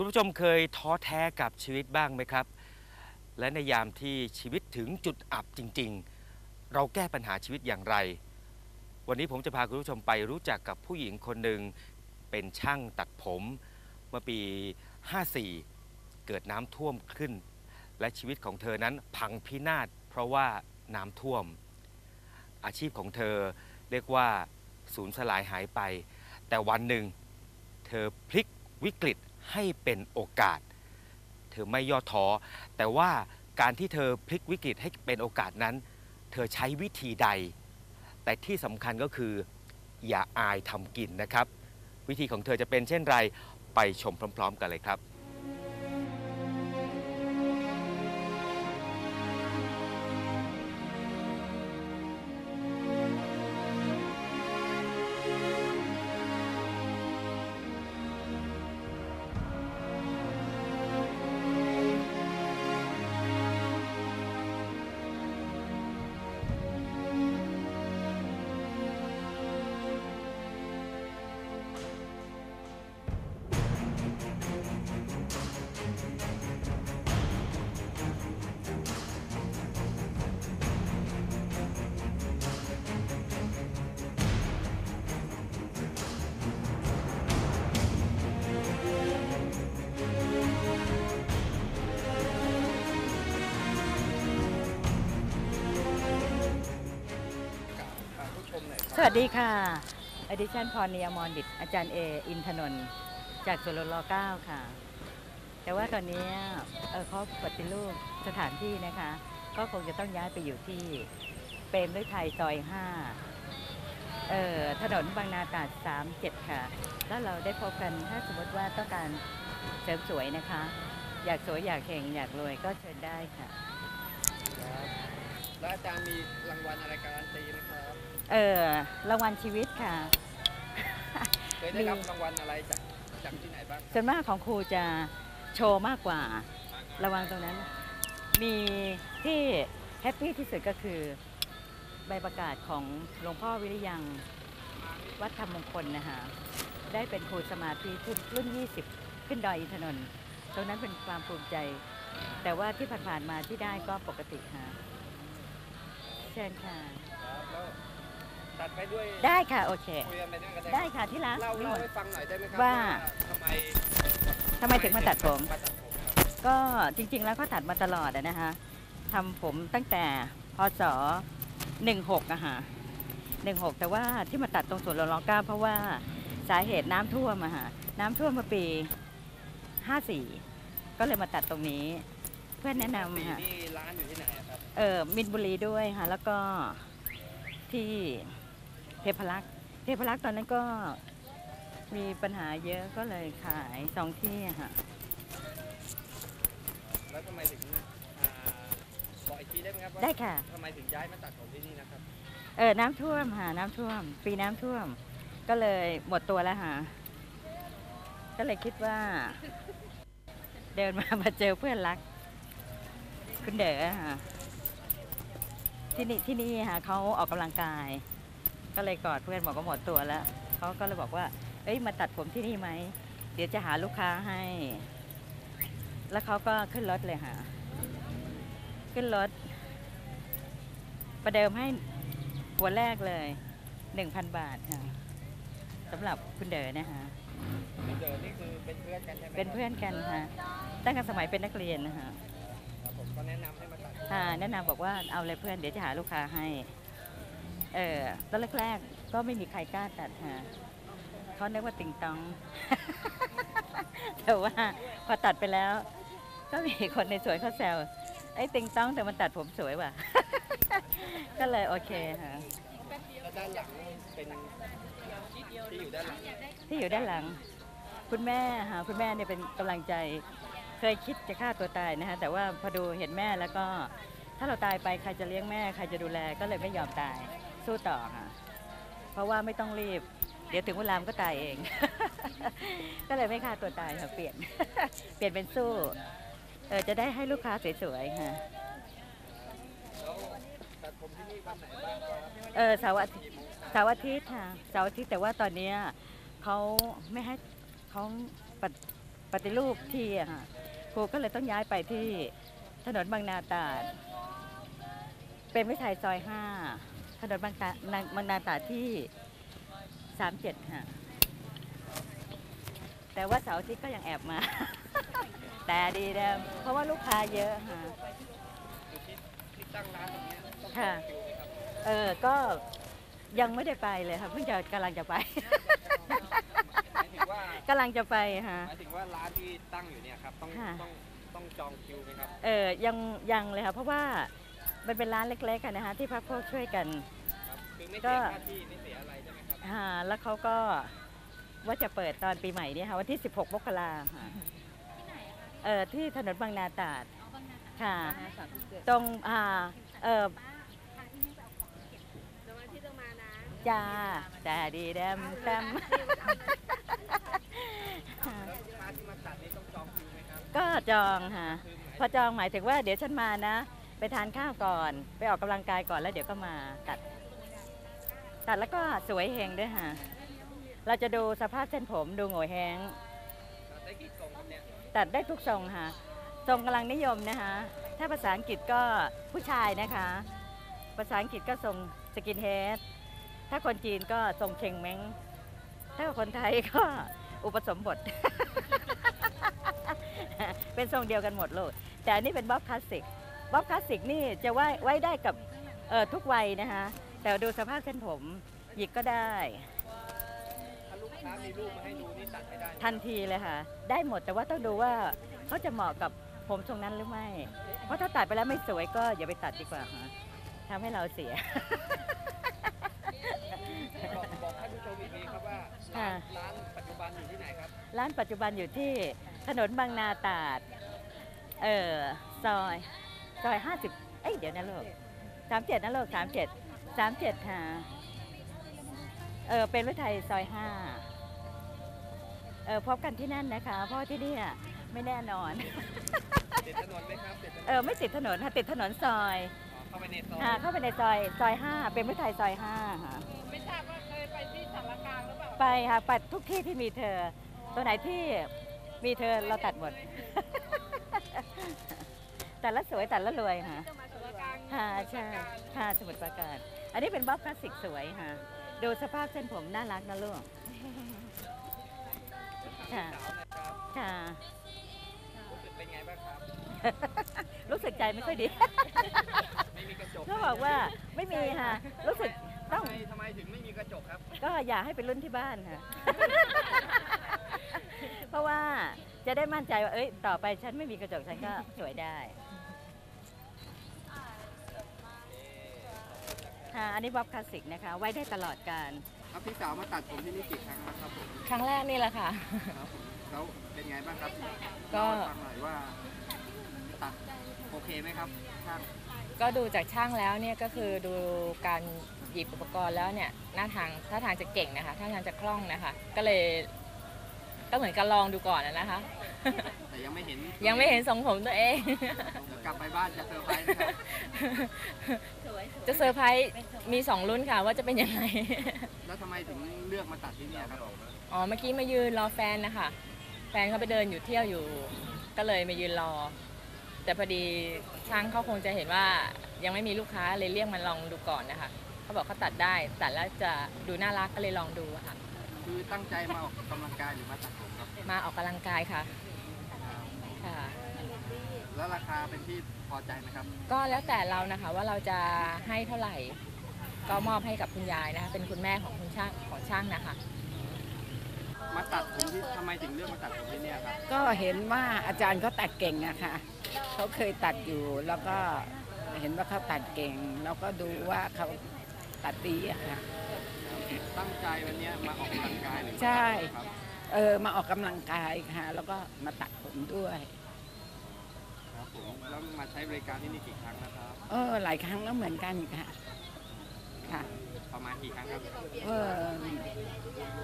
คุณผู้ชมเคยท้อแท้กับชีวิตบ้างไหมครับ และในยามที่ชีวิตถึงจุดอับจริง ๆ เราแก้ปัญหาชีวิตอย่างไร วันนี้ผมจะพาคุณผู้ชมไปรู้จักกับผู้หญิงคนหนึ่งเป็นช่างตัดผมเมื่อปี 54 เกิดน้ำท่วมขึ้น และชีวิตของเธอนั้นพังพินาศเพราะว่าน้ำท่วม อาชีพของเธอเรียกว่าสูญสลายหายไป แต่วันหนึ่ง เธอพลิกวิกฤต ให้เป็นโอกาส เธอไม่ย่อท้อแต่ว่าการที่เธอพลิกวิกฤตให้เป็นโอกาสนั้น เธอใช้วิธีใด แต่ที่สำคัญก็คือ อย่าอายทำกินนะครับ วิธีของเธอจะเป็นเช่นไรไปชมพร้อม ๆ กันเลยครับ สวัสดีค่ะอดิชันพรนียมรดิตอาจารย์เออินทนนท์จากสุรลเก้าค่ะ แต่ว่าตอนนี้เออขาปฏิรูปสถานที่นะคะ ก็คงจะต้องย้ายไปอยู่ที่เปรมด้วยไทยซอยห้าเอ่อถนนบางนาตราดสามเจ็ดค่ะ แล้วเราได้พบกันถ้าสมมติว่าต้องการเสริมสวยนะคะ อยากสวยอยากเข่งอยากรวยก็เชิญได้ค่ะ แล้วอาจารย์มีรางวัลอะไรการันตีไหมครับเออรางวัลชีวิตค่ะ เคยได้รับรางวัลอะไรจากจากที่ไหนบ้างส่วนมากของครูจะโชว์มากกว่า ระวังตรงนั้น มีที่แฮปปี้ที่สุดก็คือ ใบประกาศของหลวงพ่อวิริยัง วัดธรรมมงคลนะคะได้เป็นครูสมาธิรุ่นรุ่น 20 ขึ้นดอยอินทนนท์ตรงนั้นเป็นความภูมิใจ แต่ว่าที่ผ่านๆมาที่ได้ก็ปกติค่ะเชิญค่ะครับแล้วตัดไปด้วยได้ค่ะ โอเค คุยกันไปด้วยกันได้ค่ะที่รัก เล่าเล่าให้ฟังหน่อยได้ไหมครัว่า ทำไมทำไมถึงมาตัดผมมาตัดผมครับก็จริงๆแล้วก็ตัดมาตลอดอะนะคะทำผมตั้งแต่พศ16อะฮะ16 แต่ว่าที่มาตัดตรงสวนรลเก้าเพราะว่าสาเหตุน้ำท่วมอะฮะน้ำท่วมเมื่อปี 54 ก็เลยมาตัดตรงนี้ เพื่อนแนะปีนำค่ะ นี่ร้านอยู่ที่ไหนอะครับ เออมินบุรีด้วยค่ะ แล้วก็ที่เทพรักษ์เทพรักษ์ตอนนั้นก็มีปัญหาเยอะก็เลยขายสองที่อะค่ะ แล้วทำไมถึงอ่าบอกอีกทีได้ไหมครับว่าได้ค่ะ ทำไมถึงย้ายมาตัดผมที่นี่นะครับ เออน้ำท่วมค่ะ น้ำท่วม ปีน้ำท่วม ก็เลยหมดตัวแล้วค่ะ ก็เลยคิดว่า เดินมามาเจอเพื่อนรัก คุณเด๋อค่ะ ที่นี่ที่นี่ค่ะเขาออกกำลังกาย ก็เลยกอดเพื่อนบอกว่าหมดตัวแล้วเขาก็เลยบอกว่า เอ้ยมาตัดผมที่นี่ไหมเดี๋ยวจะหาลูกค้าให้ แล้วเขาก็ขึ้นรถเลยค่ะ ขึ้นรถ ประเดิมให้หัวแรกเลย1,000บาทค่ะสำหรับคุณเด๋อนะคะคุณเดินนี่คือเป็นเพื่อนกันใช่ไหมเป็นเพื่อนกันค่ะตั้งแต่สมัยเป็นนักเรียนนะคะครับผมก็แนะนำให้ มาตัดค่ะแนะนำบอกว่าเอาเลยเพื่อนเดี๋ยวจะหาลูกค้าให้ เออตอนแรกๆก็ไม่มีใครกล้าตัดค่ะเขาเรียกว่าติงตอง แต่ว่าพอตัดไปแล้ว ก็มีคนในสวนเขาแซวไอ้ติงตองแต่มันตัดผมสวยว่ะ ก็เลยโอเคค่ะแล้วด้านหลังเป็นที่อยู่ด้านหลังที่อยู่ด้านหลัง คุณแม่ค่ะคุณแม่เนี่ยเป็นกำลังใจ เคยคิดจะฆ่าตัวตายนะคะแต่ว่าพอดูเห็นแม่แล้วก็ ถ้าเราตายไปใครจะเลี้ยงแม่ใครจะดูแลก็เลยไม่ยอมตายสู้ต่อค่ะ เพราะว่าไม่ต้องรีบ เดี๋ยวถึงเวลามันก็ตายเอง ก็เลยไม่ฆ่าตัวตายค่ะเปลี่ยน เปลี่ยนเป็นสู้เออจะได้ให้ลูกค้าสวยๆค่ะแล้วตัดผมที่นี่วันไหนบ้างเออเสาร์อาทิตย์เสาร์อาทิตย์ค่ะเสาร์อาทิตย์แต่ว่าตอนเนี้ยเขาไม่ให้เขาปฏิรูปที่อะค่ะ รูก็เลยต้องย้ายไปที่ถนนบางนาตราด เป็นวิทยซอยห้าถนนบางตาบางนาตราดที่สามเจ็ดค่ะ แต่ว่าเสาร์อาทิตย์ก็ยังแอบมา แต่ดีเดิมเพราะว่าลูกค้าเยอะค่ะที่ตั้งร้านตรงนี้ค่ะ เออ ก็ยังไม่ได้ไปเลยค่ะ เพิ่งจะกำลังจะไป ว่ากำลังจะไปค่ะหมายถึงว่าร้านที่ตั้งอยู่เนี่ยครับต้องค่ะต้องต้องจองคิวไหมครับเออยังยังเลยค่ะเพราะว่ามันเป็นร้านเล็กๆกันนะคะที่พักพวกช่วยกันครับคือไม่ก็เสียค่าที่ไม่เสียอะไรใช่ไหมครับอ่าแล้วเขาก็ว่าจะเปิดตอนปีใหม่เนี่ยค่ะวันที่ 16มกราค่ะเออที่ถนนบางนาตราดค่ะ ตรงอ่าเออจ้าจ้าดีแดมแดม แล้วลูกค้าที่มาตัดนี่ต้องจองคิวไหมครับ ก็จองค่ะพอจองหมายถึงว่าเดี๋ยวฉันมานะ ไปทานข้าวก่อน ไปออกกำลังกายก่อนแล้วเดี๋ยวก็มาตัด ตัดแล้วก็สวยเฮงด้วยค่ะ เราจะดูสภาพเส้นผมดูโง่แห้งตัดได้ทุกทรงค่ะทรงกำลังนิยมนะคะ ถ้าภาษาอังกฤษก็ผู้ชายนะคะ ภาษาอังกฤษก็ทรงสกินเฮดถ้าคนจีนก็ทรงเชงเม้งถ้าคนไทยก็อุปสมบท เป็นทรงเดียวกันหมดเลยแต่อันนี้เป็นบ๊อบคลาสสิกบ๊อบคลาสสิกนี่จะไว้ไว้ได้กับเอ่อทุกวัยนะคะแต่ดูสภาพเส้นผมหยิกก็ได้ถ้าลูกค้ามีรูปมาให้ดูนี่ตัดให้ได้ไหมทันทีเลยค่ะ ได้หมดแต่ว่าต้องดูว่าเขาจะเหมาะกับผมทรงนั้นหรือไม่ เพราะถ้าตัดไปแล้วไม่สวยก็อย่าไปตัดดีกว่าค่ะทำให้เราเสียบอกบอกท่านผู้ชมอีกทีครับว่าร้านร้านปัจจุบันอยู่ที่ไหนครับ ร้านปัจจุบันอยู่ที่ ถนนบางนาตราด เออซอย ซอยห้าสิบเอ้ยเดี๋ยวนะลูกสามเจ็ดนะลูกสามเจ็ดสามเจ็ดค่ะ เออเป็นวิทยซอยห้าเออพบกันที่นั่นนะคะ เพราะที่เนี่ยไม่แน่นอน ติดถนนไหมครับติดถนนเออไม่ติดถนนค่ะติดถนนซอยอ๋อเข้าไปในซอยค่ะเข้าไปในซอยซอยห้าเป็นวิทยซอยห้าค่ะไม่ทราบว่าเคยไปที่สารกลางหรือเปล่าไปค่ะไปทุกที่ที่มีเธอ ตัวไหนที่ มีเธอเราตัดหมด แต่ละสวยแต่ละรวยค่ะจะมาสารกลางค่ะใช่ค่ะสมุดประการอันนี้เป็นบ๊อบคลาสสิกสวยค่ะ ดูสภาพเส้นผมน่ารักนะลูก ค่ะสาวนะครับค่ะรู้สึกเป็นไงบ้างครับ รู้สึกใจไม่ค่อยดีไม่มีกระจกก็บอกว่าไม่มีค่ะ รู้สึกต้องทำไมทำไมถึงไม่มีกระจกครับ ก็อยากให้เป็นรุ่นที่บ้านค่ะเพ ราะว่าจะได้มั่นใจว่า เอ้ย ต่อไปฉันไม่มีกระจกฉันก็สวยได้ค่ะอันนี้บ๊อบคลาสสิกนะคะ ไว้ได้ตลอดการครับพี่สาวมาตัดผมที่นี่กี่ครั้งแล้วครับผมครั้งแรกนี่แหละค่ะ ครับผมแล้วเป็นไงบ้างครับก็ เล่าให้ฟังหน่อยว่าตัดโอเคไหมครับช่างก็ดูจากช่างแล้วเนี่ยก็คือดูการหยิบอุปกรณ์แล้วเนี่ยหน้าทางท่าทางจะเก่งนะคะท่าทางจะคล่องนะคะ ก็เลย ก็เหมือนกับลองดูก่อนนะนะคะ แต่ยังไม่เห็นยังไม่เห็นทรงผมตัวเอง เดี๋ยวกลับไปบ้านจะเซอร์ไพรส์นะครับจะเซอร์ไพรส์มีสองรุ่นค่ะว่าจะเป็นยังไง แล้วทำไมถึงเลือกมาตัดที่เนี่ยครับอ๋อเมื่อกี้มายืนรอแฟนนะคะ แฟนเขาไปเดินอยู่เที่ยวอยู่ ก็เลยมายืนรอ แต่พอดีช่างเขาคงจะเห็นว่ายังไม่มีลูกค้าเลยเรียกมาลองดูก่อนนะคะเขาบอกเขาตัดได้ตัดแล้วจะดูน่ารักก็เลยลองดูอะค่ะ คือตั้งใจมาออกกำลังกายหรือมาตัดผมครับมาออกกำลังกายค่ะค่ะ แล้วราคาเป็นที่พอใจไหมครับ ก็แล้วแต่เรานะคะว่าเราจะให้เท่าไหร่ ก็มอบให้กับคุณยายนะคะ เป็นคุณแม่ของคุณช่างของช่างนะคะ มาตัดผมที่ทำไมถึงเลือกมาตัดผมที่เนี่ยครับก็เห็นว่าอาจารย์เขาตัดเก่งอะค่ะเขาเคยตัดอยู่แล้วก็เห็นว่าเขาตัดเก่ง แล้วก็ดูว่าเขาตัดดีอะค่ะ ตั้งใจวันเนี้ยมาออกกำลังกายหรือมาใช่ตัดผมครับเออ มาออกกำลังกายค่ะ แล้วก็มาตัดผมด้วย ครับผมแล้วมาใช้บริการที่นี่กี่ครั้งแล้วครับ เออ หลายครั้งแล้วเหมือนกันค่ะ ค่ะ ประมาณกี่ครั้งครับเออ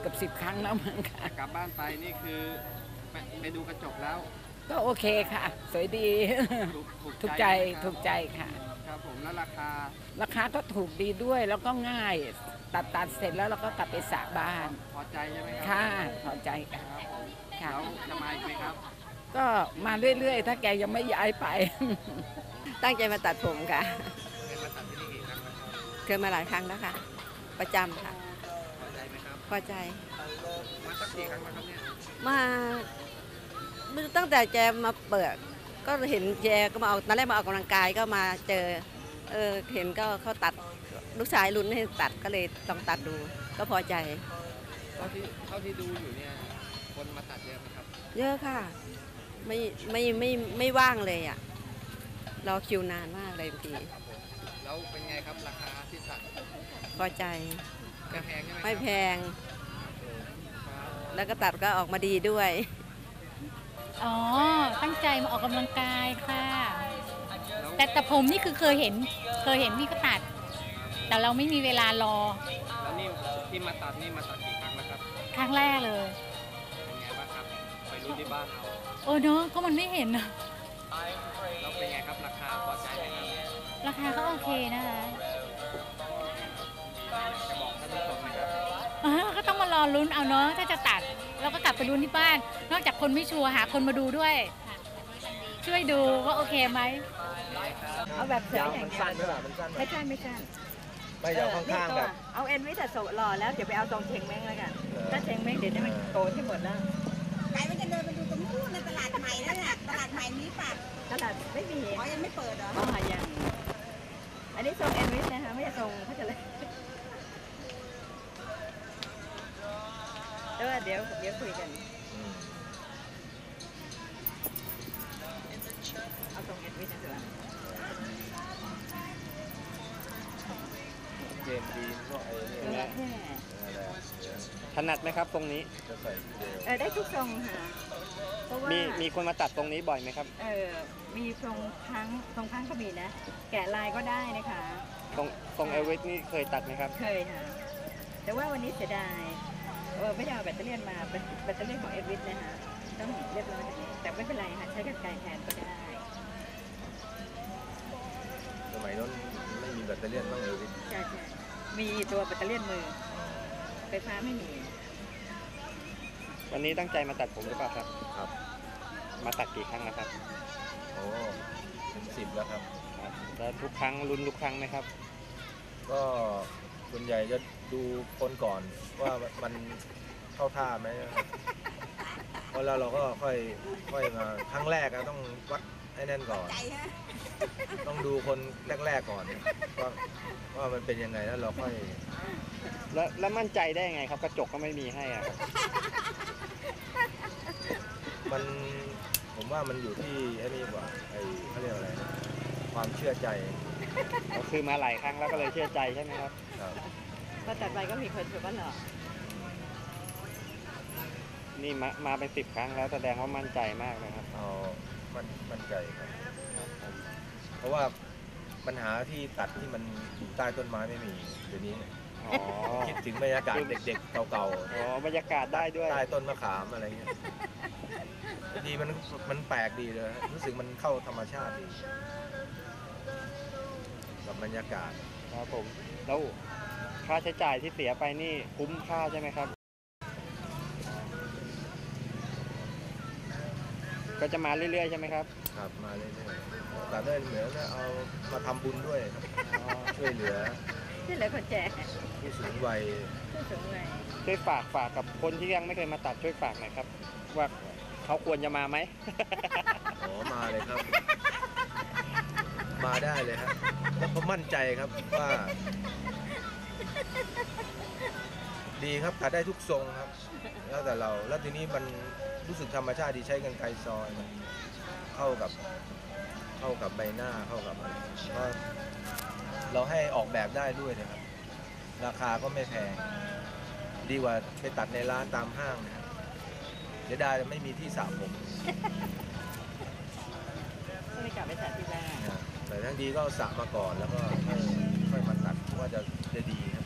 เกับสิบ10ครั้งแล้วมั้งค่ะ กลับบ้านไปนี่คือไปไปดูกระจกแล้วก็โอเคค่ะ สวยดี ถูกถูกใจไหมครับถูกใจค่ะครับผมแล้วราคา ราคาก็ถูกดีด้วยแล้วก็ง่าย ตัดตัดเสร็จแล้วเราก็กลับไปสระบ้าน พอใจใช่ไหมครัค่ะ พอใจค่ะครับผมค่ะแล้วจะมาอีกไหมครับ ก็มาเรื่อยๆ ถ้าแกยังไม่ย้ายไป ตั้งใจมาตัดผมค่ะเคยมาตัดที่นี่กี่ครั้งแล้วครับเคยมาหลายครั้งแล้วค่ะ ประจำค่ะ พอใจไหมครับ พอใจ มาสักกี่ครั้งแล้วครับเนี่ย มาไม่รู้ตั้งแต่แจมาเปิด ก็เห็นแจก็มาเอาตอนแรกมาออกกำลังกายก็มาเจอ เออ เห็นก็เขาตัด ลูกชายรุ่นให้ตัดก็เลยลองตัดดู ก็พอใจ เท่าที่เท่าที่ดูอยู่เนี่ยคนมาตัดเยอะไหมครับ เยอะค่ะ ไม่ไม่ไม่ไม่ว่างเลยอะรอคิวนานมากเลยบางทีครับผมแล้วเป็นไงครับราคาที่ตัดพอใจไม่แพงใช่ไหมครับไม่แพงครับแล้วก็ตัดก็ออกมาดีด้วย อ๋อ ตั้งใจมาออกกำลังกายค่ะแล้วแต่แต่ผมนี่คือเคยเห็น เคยเห็นพี่ก็ตัด แต่เราไม่มีเวลารอแล้วนี่ที่มาตัดนี่มาตัดกี่ครั้งแล้วครับครั้งแรกเลยเป็นไงบ้างครับไปรุ่นที่บ้านเราโอ้เนอะก็มันไม่เห็นอะแล้วเป็นไงครับราคาพอใจไหมครับราคาก็โอเคนะคะจะบอกท่านผู้ชมไหมครับอ่าก็ต้องมารอลุ้นเอาเนาะถ้าจะตัดเราก็กลับไปลุ้นที่บ้าน นอกจากคนไม่ชัวร์หาคนมาดูด้วย ช่วยดูว่าโอเคไหมเอาแบบเสือยาวอย่ามังนเดียสั้นวไหมล่ะมันสั้นไหมไม่ใช่ไม่ใช่ ไม่ยาวข้างๆแบบ เอาเอ็นวิแต่โซรอแล้วเดี๋ยวไปเอาทรงเชงเม้งแล้วกันถ้าเชงเม้งเดี๋ยวนี้มันโตที่หมดแล้วไก่มันจะเดินไปดูตรงนู้นในตลาดใหม่นั่นแหละตลาดใหม่นี้ป่ะตลาดไม่มีอ๋อยังไม่เปิดเหรออ๋อยังอันนี้ทรงเอ็นวิสนะคะไม่ใช่ทรงเขาจะเลยเออเดี๋ยวเดี๋ยวคุยกันเอาทรงเอ็นวิสนะจ๊ะ เกมดีก็ไอ้นี่เออแหละแค่อะไรอะเดี๋ยวถนัดไหมครับตรงนี้ จะใส่เดลเออได้ทุกทรงค่ะเพราะว่ามีมีคนมาตัดตรงนี้บ่อยไหมครับ เออมีทรงพังก์ทรงพังก์ก็มีนะ แกะลายก็ได้นะคะ ตรงตรงเอเวอเรสต์นี่เคยตัดไหมครับ เคยค่ะ แต่ว่าวันนี้เสียดายเออไม่ได้เอาปัตตาเลี่ยนมาเป็นปัตตาเลี่ยนของเอลวิสนะคะต้องเรียบร้อยแบบนี้แต่ไม่เป็นไรค่ะใช้กรรไกรแทนก็ได้ สมัยนั้นไม่มีปัตตาเลี่ยนต้องเอลวิสใช่ใช่ มีตัวปัตตาเลี่ยนมือ ไฟฟ้าไม่มี วันนี้ตั้งใจมาตัดผมหรือเปล่าครับ ครับ มาตัดกี่ครั้งแล้วครับ โอ้ถึงสิบแล้วครับ ครับแล้วทุกครั้งลุ้นทุกครั้งไหมครับ ก็ส่วนใหญ่จะดูคนก่อนว่ามันเข้าท่าไหมเพราะแล้วเราก็ค่อยค่อยมาครั้งแรกอะต้องวัด ให้แน่นก่อน ใจฮะต้องดูคนแรกๆก่อนว่าว่ามันเป็นยังไงแล้วเราค่อยแล้วแล้วมั่นใจได้ยังไงครับ กระจกก็ไม่มีให้อะครับมันผมว่ามันอยู่ที่ไอ้นี่กว่าไอ้เขาเรียกอะไรนะความเชื่อใจก็คือมาหลายครั้งแล้วก็เลยเชื่อใจใช่ไหมครับ ครับ พอตัดไปก็มีคนชมว่าหล่อนี่มามาเป็นสิบครั้งแล้วแสดงว่ามั่นใจมากเลยครับ เอา มันมั่นใจครับ เพราะว่าปัญหาที่ตัดที่มันอยู่ใต้ต้นไม้ไม่มีเดี๋ยวนี้อ๋อ คิดถึงบรรยากาศเด็ก ๆ เก่าอ๋อบรรยากาศได้ด้วย ๆใต้ต้นมะขามอะไรเงี้ยดีมันมันแปลกดีเลยรู้สึกมันเข้าธรรมชาติดีกับบรรยากาศ ครับผม แล้วค่าใช้จ่ายที่เสียไปนี่คุ้มค่าใช่ไหมครับ ก็จะมาเรื่อยๆใช่ไหมครับครับมาเรื่อยๆแต่ได้เหมือนเอามาทำบุญด้วยครับอ๋อช่วยเหลือที่เหลือคนแจกผู้สูงวัยผู้สูงวัยช่วยฝากฝากกับคนที่ยังไม่เคยมาตัดช่วยฝากหน่อยครับ ว่าเขาควรจะมาไหมอ๋อมาเลยครับ มาได้เลยครับผมมั่นใจครับว่า ดีครับตัดได้ทุกทรงครับ แล้วแต่เรา แล้วทีนี้มันรู้สึกธรรมชาติดีใช้กันไกรซอยมันเข้ากับเข้ากับใบหน้าเข้ากับอะไรเพราะเราให้ออกแบบได้ด้วยนะครับ ราคาก็ไม่แพง ดีกว่าไปตัดในร้านตามห้างนะครับเดี๋ยวได้ไม่มีที่สระผมก็เลยกลับไปตัดที่บ้านนะแต่ทั้งดีก็เอาสระมาก่อนแล้วก็ค่อยค่อยมาตัดว่าจะได้ดีครับ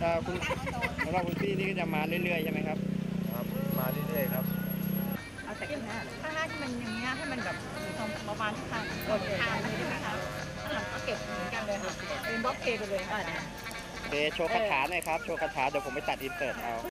ถ้าคุณตั้งโตสำหรับคุณพี่นี่ก็จะมาเรื่อยๆใช่ไหมครับ ครับ มาเรื่อยๆครับ เอาแต่ข้างหน้าเหรอข้างหน้าที่มันอย่างเงี้ยให้มันแบบอยู่ตรงประมาณทางโอเคทางนี้นะคะข้างหลังก็เก็บเหมือนกันเลยค่ะเป็นบล็อกเทไปเลยอ่าได้เดโชว์คาถาหน่อยครับ โชว์คาถาเดี๋ยวผมไปตัดอินเสิร์ตเอา